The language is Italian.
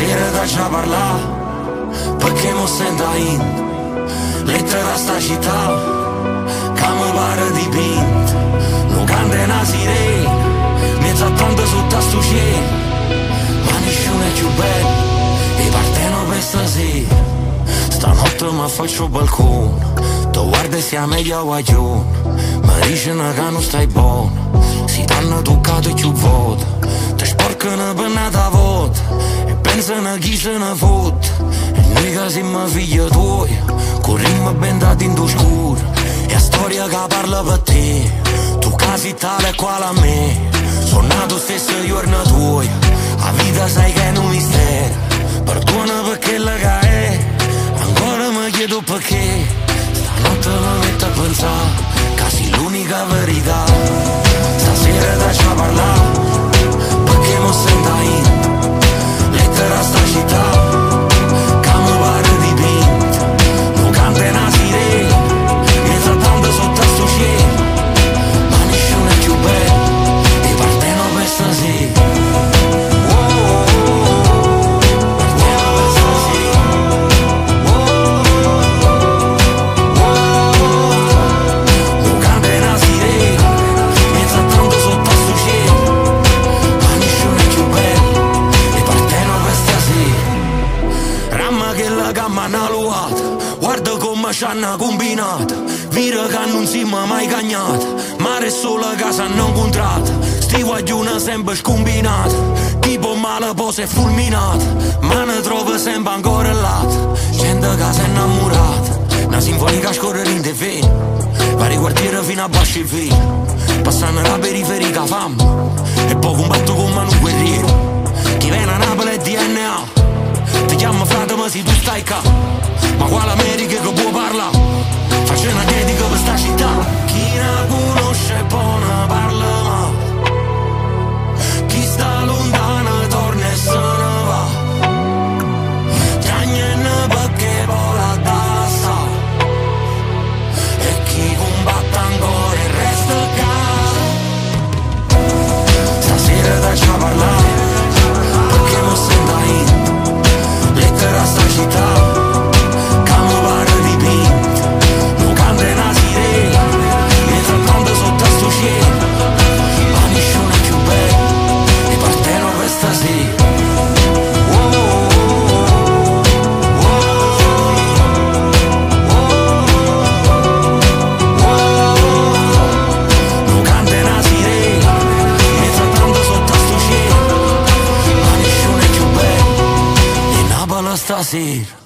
Stasera da già parlare, perché mo sento in Lettera sta città, che mi pare dipinta Non canta una sirena, mezzo a tanto sotto a sto cielo Ma nessuno è più bello, e partono per stasera Stanotte mi faccio balcone, tu guarda e sia meglio guaglione Mi dicono che non stai buono, si t'hanno toccato e più volte pensano chi se ne fotte E che siamo figli tuoi. Corriamo bendati in scuro E la storia che parla per te. Tu casi tale quale a me Sono nato stesso giorno tuo La vita sai che è Ramma che la gamma hanno luata Guarda come ci hanno combinato Vira che non siamo mai cagnata Mare solo casa hanno incontrato Sti guaglione sempre scombinata può male poi si è fulminata Ma ne trova sempre ancora là. Gente che si è innamorata Una sinfonica scorre in vene Vari quartieri fino a Bascevino Passano la periferica fama E poi combatto con mano guerriero. Chi viene a Napoli è DNA se tu stai qua Ma quale America che può parlare? fácil.